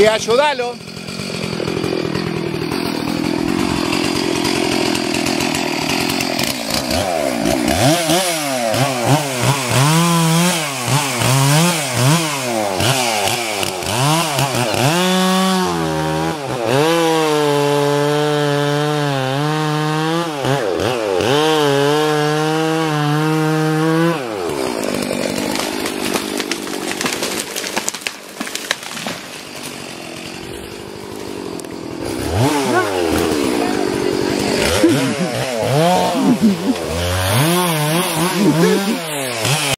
que ayudalo. Oh,